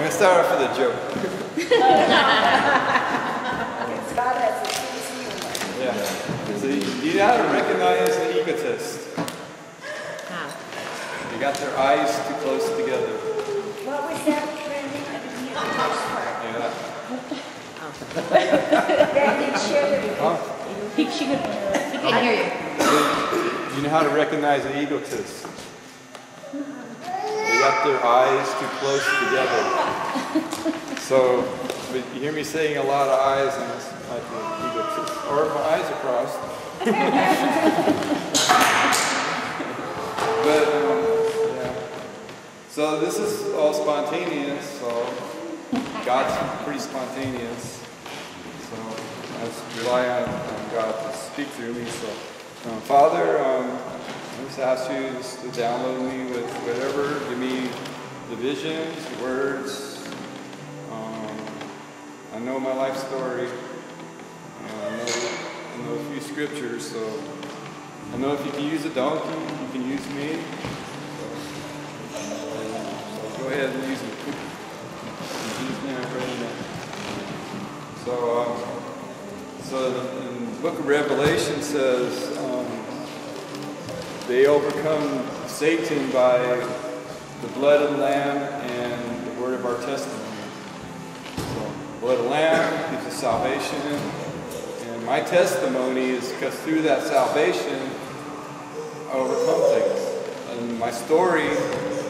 gonna start off with a joke. God has a sense of humor. Yeah. So you, you know how to recognize an egotist. How? They got their eyes too close together. What was that, Randy? I didn't the first part. Yeah. Randy shared it. Huh? He, she could, he can hear you. You know how to recognize an egotist. Got their eyes too close together. So, but you hear me saying a lot of eyes, and this might be egotist. Or my eyes are crossed. but, um, yeah. So this is all spontaneous, so God's pretty spontaneous. So I rely on, on God to speak through me. So, um, Father, um, just ask you just to download me with whatever. Give me the visions, words. Um, I know my life story. Uh, I, know, I know a few scriptures, so I know if you can use a donkey, you can use me. So, so go ahead and use me. So, um, so the, the book of Revelation says um, they overcome Satan by the blood of the Lamb and the word of our testimony. So, blood of the Lamb gives us salvation, and my testimony is because through that salvation, I overcome things. And my story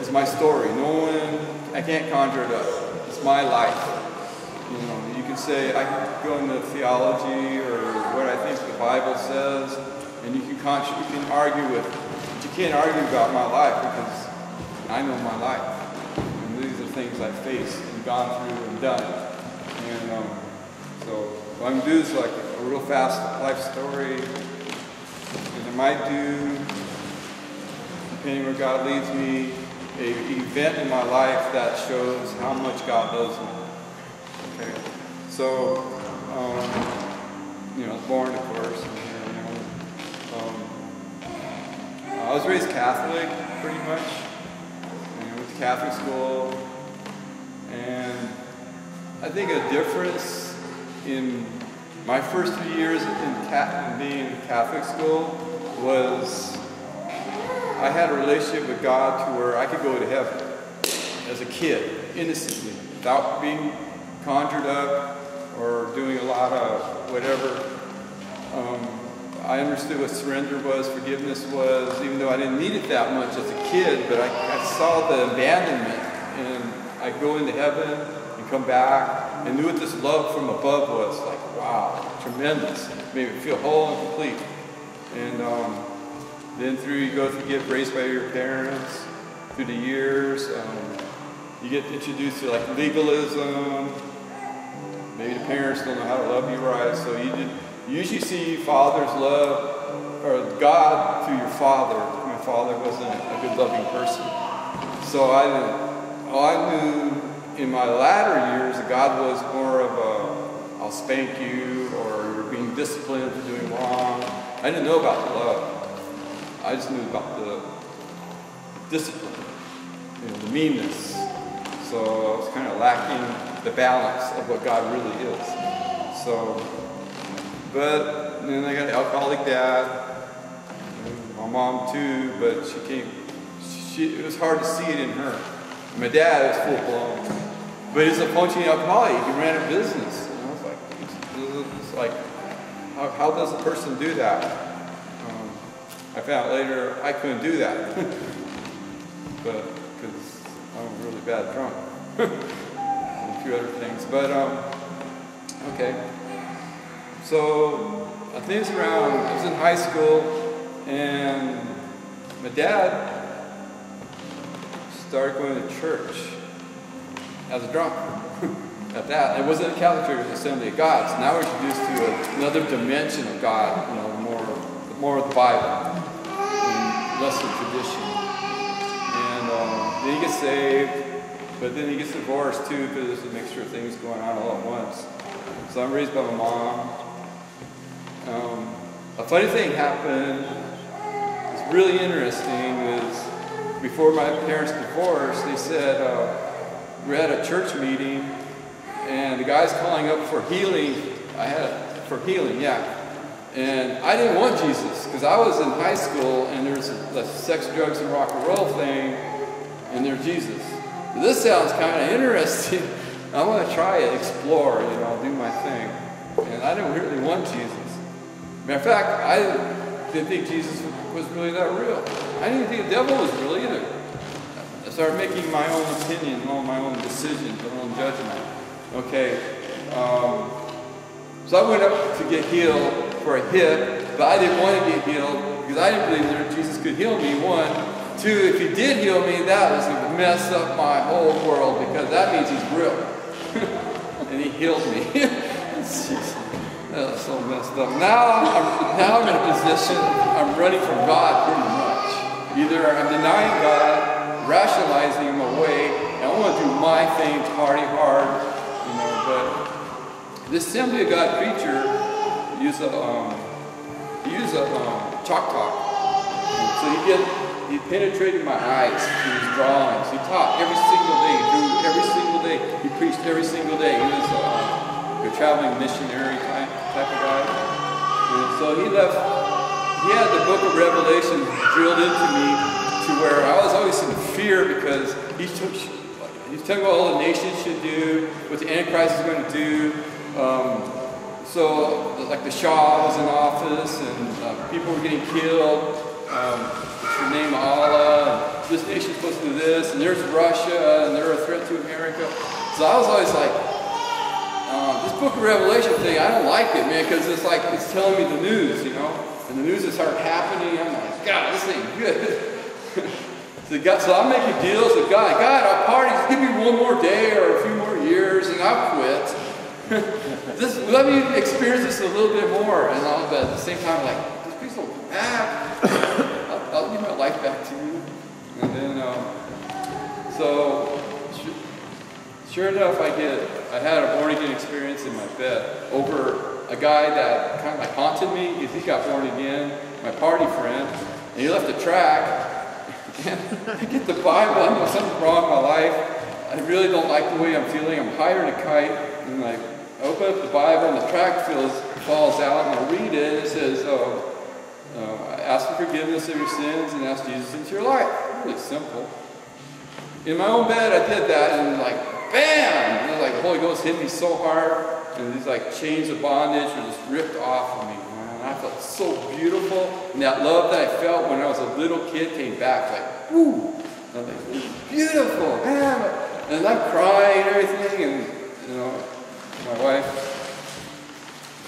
is my story. No one, I can't conjure it up. It's my life. You know, you can say, I can go into theology or what I think the Bible says, and you can, you can argue with, you can't argue about my life because I know my life. And these are things I've faced and gone through and done. And um, so what I'm going to do is like a real fast life story. And I might do, depending where God leads me, a event in my life that shows how much God loves me. Okay. So, um, you know, born, of course. And, you know, um, I was raised Catholic, pretty much. And went to Catholic school. And I think a difference in my first few years in, in being in Catholic school was I had a relationship with God to where I could go to heaven as a kid, innocently, without being conjured up or doing a lot of whatever. Um, I understood what surrender was, forgiveness was, even though I didn't need it that much as a kid, but I, I saw the abandonment and I'd go into heaven and come back and knew what this love from above was. Like, wow, tremendous. Made me feel whole and complete. And um, then through you go through get raised by your parents through the years. Um, you get introduced to like legalism. Maybe the parents don't know how to love you right, so you, did, you usually see father's love or God through your father. My father wasn't a good loving person, so I. I knew in my latter years that God was more of a I'll spank you or you're being disciplined for doing wrong. I didn't know about the love. I just knew about the discipline, you know, the meanness. So I was kind of lacking the balance of what God really is. So, but then I got an alcoholic dad, my mom too, but she came, she, it was hard to see it in her. My dad was full blown, but he's a functioning alcoholic. He ran a business. And I was like, it's like, how, how does a person do that? Um, I found out later I couldn't do that, but because I'm a really bad drunk. and a few other things, but um, okay. So I think it's around. I was in high school, and my dad started going to church as a drunk. At that, it wasn't a Catholic church; it was Assembly of God. So now we're introduced to another dimension of God. You know, more, more of the Bible, and less of tradition. And um, then he gets saved. But then he gets divorced too because there's a mixture of things going on all at once. So I'm raised by my mom. Um, a funny thing happened. It's really interesting. Is before my parents divorced, they said, uh, we're at a church meeting, and the guy's calling up for healing. I had for healing, yeah. And I didn't want Jesus because I was in high school and there's the sex, drugs, and rock and roll thing, and there's Jesus. This sounds kind of interesting. I want to try it, explore, you know, do my thing. And I didn't really want Jesus. Matter of fact, I didn't think Jesus was really that real. I didn't think the devil was real either. I started making my own opinion, all my own decisions, my own judgment. Okay, um, so I went up to get healed for a hip, but I didn't want to get healed because I didn't believe that Jesus could heal me. One, two, if he did heal me, that was going to mess up my whole world because that means he's real. and he healed me. That so messed up. Now I'm now I'm in a position I'm running from God pretty much. Either I'm denying God, rationalizing him away, and I want to do my thing, party hard, you know, but the Assembly of God preacher use a um, used a um, chalk talk. So he get he penetrated my eyes through his drawings. He taught every single day. He every single day. He preached every single day. He was uh, a traveling missionary type, type of guy. And so he left. He had the book of Revelation drilled into me to where I was always in fear because he took. He's telling what all the nations should do, what the Antichrist is going to do. Um, so, like the Shah was in office, and uh, people were getting killed. Um, the name Allah, this nation's supposed to do this, and there's Russia, and they're a threat to America. So I was always like, this book of Revelation thing, I don't like it, man, because it's like it's telling me the news, you know, and the news is start happening. I'm like, God, this ain't good. so, God, so I'm making deals with God. God, I'll party. Just give me one more day or a few more years, and I'll quit. this, let me experience this a little bit more, and all, but at the same time, like, please don't come back. I'll, I'll give my life back to you. And then, um, so, sure enough, I get, I had a born again experience in my bed over a guy that kind of like haunted me because he got born again, my party friend, and he left a track. I get the Bible, I know something's wrong in my life. I really don't like the way I'm feeling. I'm higher than a kite. And I open up the Bible and the track feels, falls out and I read it and it says, oh, uh, ask for forgiveness of your sins and ask Jesus into your life. Really simple. In my own bed, I did that and like, bam! And it was like Holy Ghost hit me so hard and these like chains of bondage were just ripped off of me. Man, I felt so beautiful. And that love that I felt when I was a little kid came back like, woo! And I'm like, beautiful, man! And I'm crying and everything and, you know, my wife,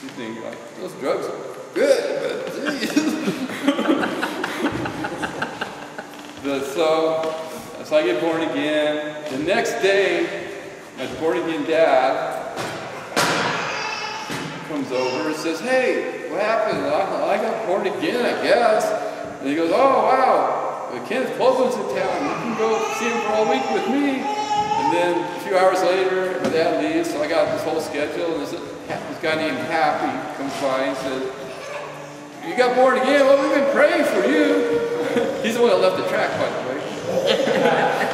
she thinks like, those drugs are good, but but so, so I get born again. The next day, my born again dad comes over and says, Hey, what happened? I, I got born again, I guess. And he goes, Oh, wow, Kenneth Copeland's in town. You can go see him for all week with me. And then a few hours later, my dad leaves, so I got this whole schedule. And this, this guy named Happy comes by and says, You got born again? Well, we've been praying for you. He's the one that left the track, by the way.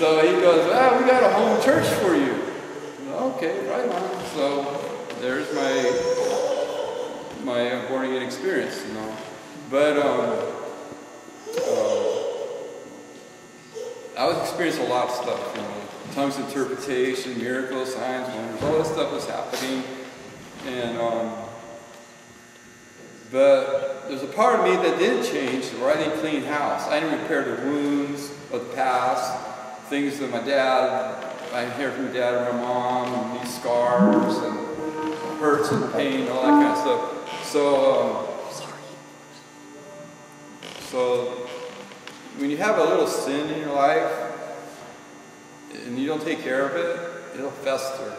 so he goes, Ah, we got a home church for you. Okay, right on. So there's my my born again experience, you know. But um, uh, I was experiencing a lot of stuff, you know, tongues interpretation, miracles, signs, wonders, all this stuff was happening, and um, but there's a part of me that didn't change, where I didn't clean house. I didn't repair the wounds of the past, things that my dad, I hear from my dad and my mom, and these scars and hurts and pain, all that kind of stuff. So, um, so when you have a little sin in your life and you don't take care of it, it'll fester.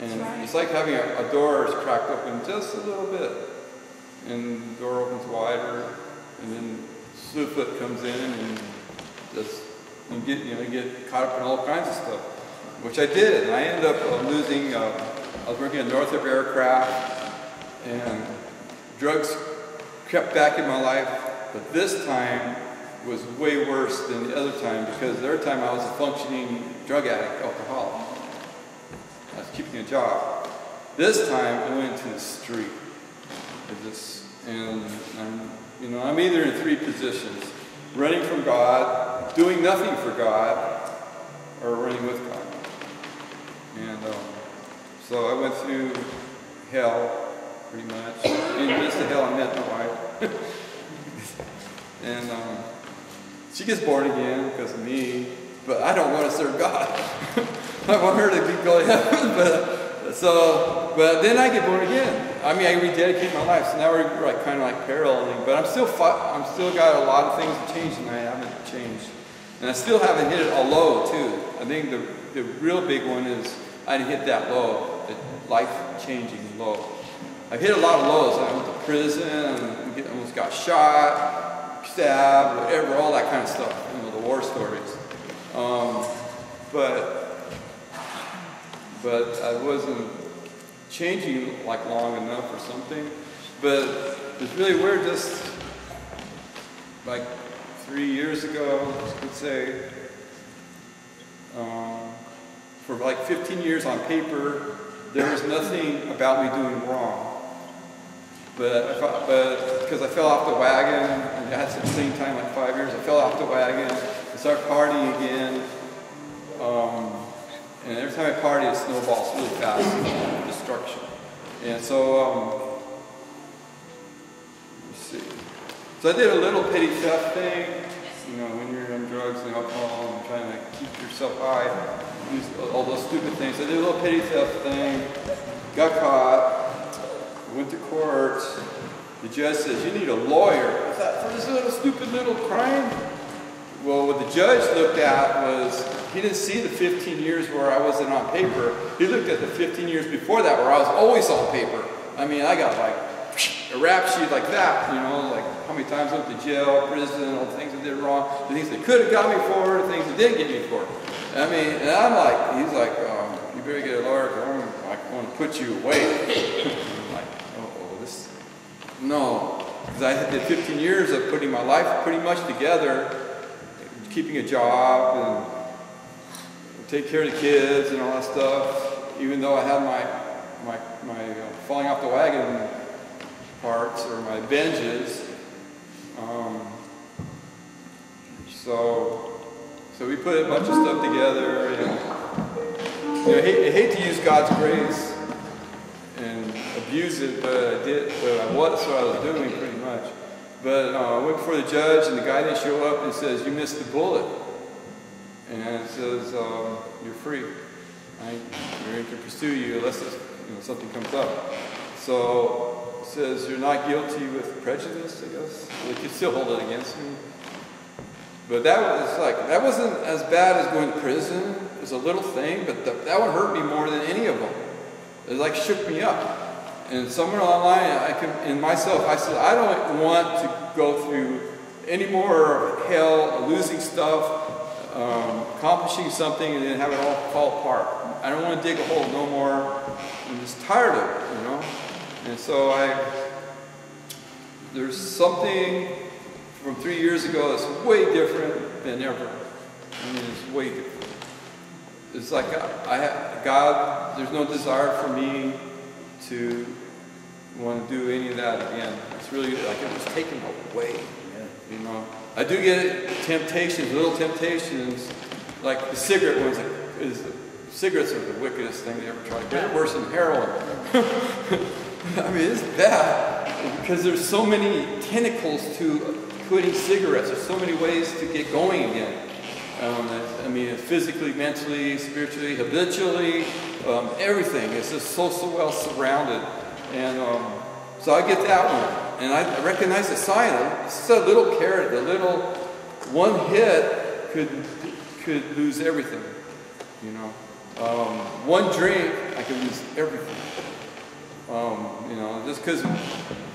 And right. it's like having a, a door is cracked open just a little bit, and the door opens wider, and then Slewfoot comes in and just you get you know get caught up in all kinds of stuff, which I did, and I ended up uh, losing. Uh, I was working at Northrop Aircraft, and drugs crept back in my life. But this time, was way worse than the other time because the other time I was a functioning drug addict, alcoholic. I was keeping a job. This time I went to the street. Just, and I'm, you know, I'm either in three positions: running from God, doing nothing for God, or running with God. And um, so I went through hell, pretty much. In the of hell, I met my wife. and um, she gets born again because of me, but I don't want to serve God. I want her to be going to heaven, but so, but then I get born again. I mean, I rededicate my life, so now we're like kind of like paralleling. But I'm still, I'm still got a lot of things to change, and I haven't changed. And I still haven't hit it a low too. I think the the real big one is I didn't hit that low, the life-changing low. I've hit a lot of lows. I went to prison, and almost got shot, stabbed, whatever, all that kind of stuff. You know, the war stories. Um, but but I wasn't changing like long enough or something. But it's really weird. Just like three years ago, I could say, um, for like 15 years on paper, there was nothing about me doing wrong. But, because I fell off the wagon, and I had some same time like five years, I fell off the wagon, I started partying again. Um, and every time I party, it snowballs really fast, destruction. And so, um, So I did a little petty theft thing, you know, when you're on drugs and alcohol and trying to keep yourself high, use all those stupid things. I did a little petty theft thing, got caught, went to court. The judge says, you need a lawyer. I thought, for this little stupid little crime? Well, what the judge looked at was, he didn't see the 15 years where I wasn't on paper. He looked at the 15 years before that where I was always on paper. I mean, I got like a rap sheet like that, you know, like how many times I went to jail, prison, all the things I did wrong, the things they could have got me for, the things they didn't get me for. I mean, and I'm like, he's like, um, you better get a lawyer because I want to put you away. I'm like, oh, this, no. Because I did 15 years of putting my life pretty much together, keeping a job and take care of the kids and all that stuff, even though I had my, my, my uh, falling off the wagon parts or my binges. Um, so, so we put a bunch of stuff together, and you know, I hate, I hate to use God's grace and abuse it, but I did. But I was what I was doing pretty much. But uh, I went before the judge, and the guy didn't show up and says, "You missed the bullet," and it says, um, "You're free. I, we're going to pursue you unless you know, something comes up." So it says you're not guilty with prejudice, I guess. They could still hold it against me. But that was like, that wasn't as bad as going to prison. It was a little thing, but the, that would hurt me more than any of them. It like shook me up. And somewhere online, I can, in myself, I said, I don't want to go through any more hell, losing stuff, um, accomplishing something, and then have it all fall apart. I don't want to dig a hole no more. I'm just tired of it, you know? And so I, there's something from three years ago that's way different than ever. I mean, it's way different. It's like I have, God, there's no desire for me to want to do any of that again. It's really like it was taken away. Yeah. You know, I do get temptations, little temptations, like the cigarette ones. Is, cigarettes are the wickedest thing they ever tried. They're worse than heroin. I mean, it's bad because there's so many tentacles to quitting cigarettes. There's so many ways to get going again. Um, I mean, physically, mentally, spiritually, habitually, um, everything. It's just so, so well surrounded. And um, so I get that one. And I recognize the sign. It's a little carrot. A little one hit could, could lose everything. You know, um, one drink, I could lose everything. Um, you know, just because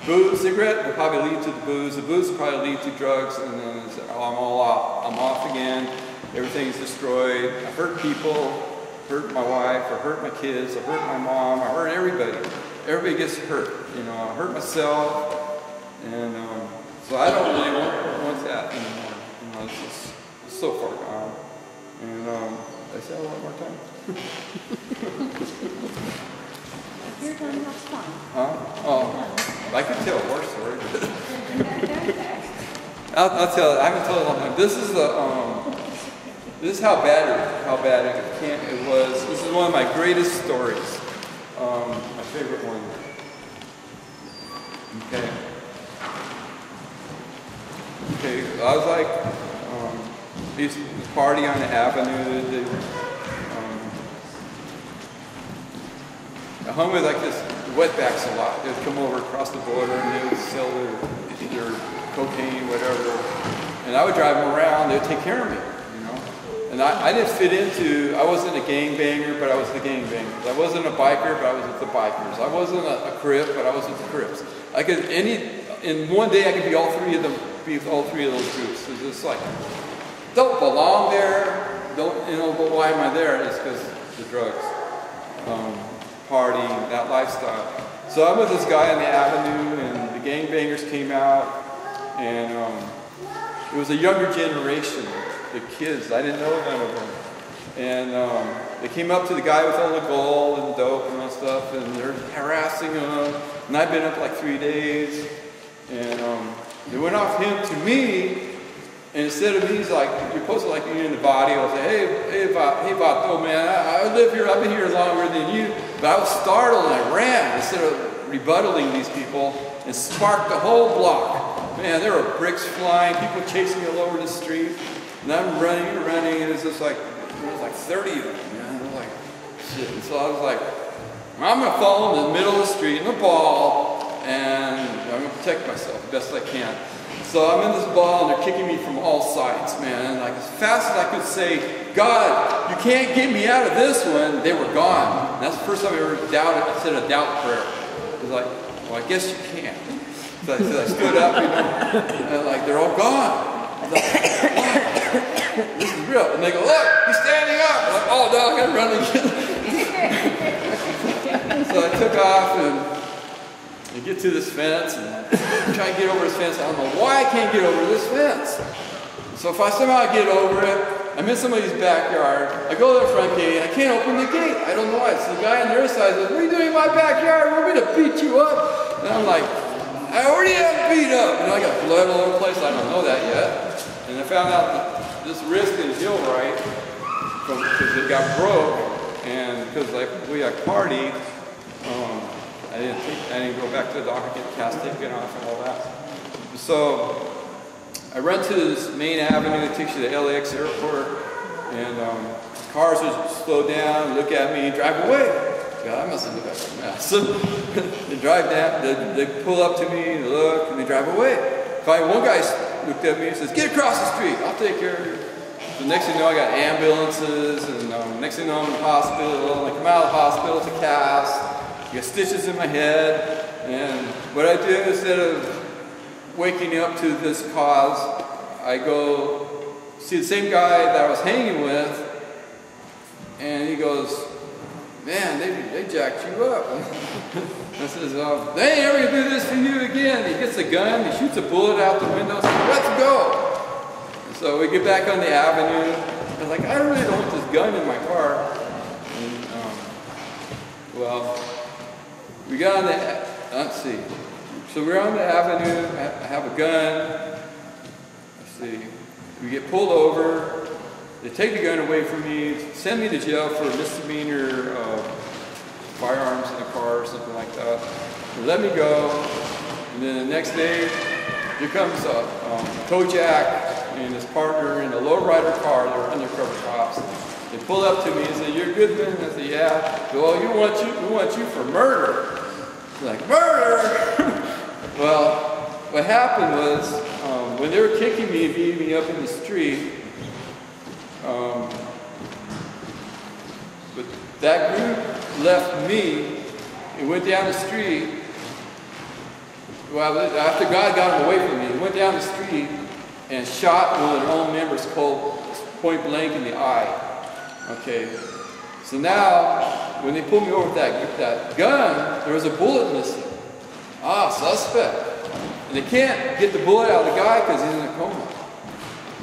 booze, cigarette will probably lead to the booze. The booze will probably lead to drugs, and then oh, I'm all off. I'm off again. Everything's destroyed. I hurt people, hurt my wife, I hurt my kids, I hurt my mom, I hurt everybody. Everybody gets hurt. You know, I hurt myself, and um, so I don't really want, want that anymore. You know, it's just it's so far gone. And um, I say that one more time. You're done, that's fine. Huh? Oh, I could tell a war story. I'll, I'll tell. It. I haven't told it the time. This is the. Um, this is how bad it, how bad it, can, it was. This is one of my greatest stories. Um, my favorite one. Okay. Okay. I was like, um, used party on the avenue. The, um, with like this wetbacks a lot. They'd come over across the border and they would sell their, their cocaine, whatever. And I would drive them around. They'd take care of me, you know. And I, I didn't fit into. I wasn't a gangbanger, but I was the gangbangers. I wasn't a biker, but I was with the bikers. I wasn't a, a crip, but I was with the crips. I could any in one day I could be all three of them. Be with all three of those groups. It's just like don't belong there. Don't you know? But why am I there? It's because the drugs um, partying, that lifestyle. So I'm with this guy on the avenue, and the gangbangers came out, and um, it was a younger generation, the kids. I didn't know none of them. And um, they came up to the guy with all the gold and dope and all that stuff, and they're harassing him. And I've been up like three days, and um, they went off him to me, and instead of me, he's like, you're supposed to like me in the body. I'll say, hey, hey, Va- hey, Vato, man, I, I live here. I've been here longer than you. But I was startled and I ran instead of rebuttaling these people and sparked the whole block. Man, there were bricks flying, people chasing me all over the street. And I'm running and running, and it's just like, there was like 30 of them, man. I was like, shit. And so I was like, I'm to fall in the middle of the street in the ball, and I'm to protect myself the best I can. So I'm in this ball, and they're kicking me from all sides, man. Like as fast as I could say, God, you can't get me out of this one, they were gone. And that's the first time I ever doubted, I said a doubt prayer. It was like, well, I guess you can't. So I, so I stood up, you know, and like, they're all gone. Like, "Wow, this is real. And they go, look, he's standing up. I'm like, oh, no, I gotta run again. so I took off and I get to this fence and try and get over this fence. I don't know why I can't get over this fence. So if I somehow get over it, I'm in somebody's backyard. I go to the front gate and I can't open the gate. I don't know why. So the guy on the other side says, What are you doing in my backyard? We're going to beat you up? And I'm like, I already am beat up. And I got blood all over the place. I don't know that yet. And I found out this wrist is heel right because it got broke. And because like we had partied, um, I didn't I didn't go back to the doctor, get cast taken off and all that. So I run to this main avenue that takes you to LAX airport, and um, cars are slow down, look at me, drive away. God, I must have looked like a mess. So they drive down, they, they pull up to me, they look, and they drive away. Finally, one guy looked at me and says, "Get across the street. I'll take care of you." The next thing you know, I got ambulances, and um, next thing you know, I'm in the hospital. And I come out of the hospital to cast. I got stitches in my head, and what I do instead of waking up to this cause, I go see the same guy that I was hanging with, and he goes, "Man, they, they jacked you up." I says, oh, "They ain't ever gonna do this to you again." He gets a gun, he shoots a bullet out the window, says, "Let's go." So we get back on the avenue. I was like, I really don't want this gun in my car. And, um, well, we got on the, let's see. So we're on the avenue, I have a gun. Let's see. We get pulled over. They take the gun away from me, send me to jail for misdemeanor uh, firearms in the car or something like that. They let me go. And then the next day, here comes uh, um, Kojak and his partner in a lowrider car. They were undercover cops. They pull up to me and say, "You're good Goodman." I say, "Yeah." Go, "Well, you want you, we want you for murder." Like murder. well, what happened was um, when they were kicking me and beating me up in the street, um, but that group left me and went down the street. Well, after God got them away from me, he went down the street and shot one of their own members cold, point blank in the eye. Okay. So now, when they pulled me over with that, that gun, there was a bullet missing. Ah, suspect. And they can't get the bullet out of the guy because he's in a coma.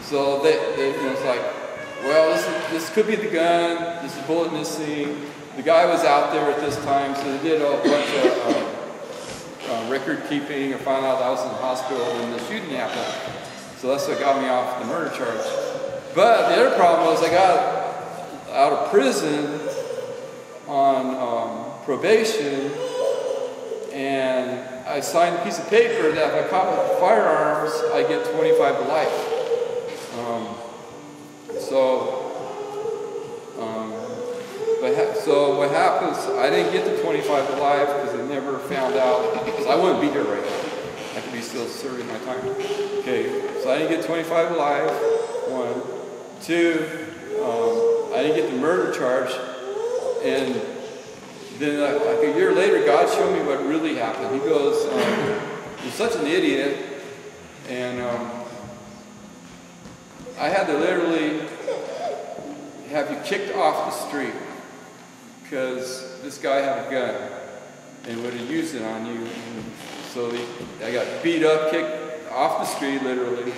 So they, they you know, it's like, well, this, is, this could be the gun. This is bullet missing. The guy was out there at this time, so they did a bunch of um, uh, record keeping. and found out I was in the hospital when the shooting happened. So that's what got me off the murder charge. But the other problem was I got out of prison on um, probation, and I signed a piece of paper that if I caught with firearms, I get 25 to life. Um, so, um, but so what happens? I didn't get the 25 to life because they never found out. Because I wouldn't be here right now. I could be still serving my time. Okay, so I didn't get 25 to life. One, two. Um, I didn't get the murder charge, and then like a year later, God showed me what really happened. He goes, um, "You're such an idiot," and um, I had to literally have you kicked off the street because this guy had a gun and would have used it on you. And so I got beat up, kicked off the street literally,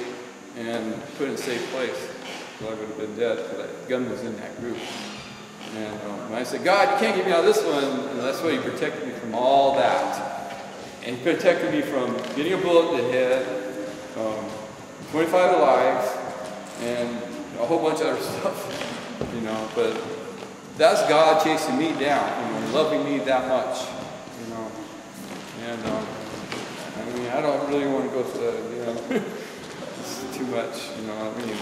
and put in a safe place. So I would have been dead because that gun was in that group. And um, when I said, God, you can't get me out of this one, that's why He protected me from all that. And He protected me from getting a bullet in the head, um, 25 lives, and a whole bunch of other stuff, you know. But that's God chasing me down, you know, loving me that much, you know. And um, I mean, I don't really want to go to, the, you know, it's too much, you know. I mean,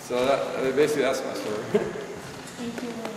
so that basically that's my story. Thank you.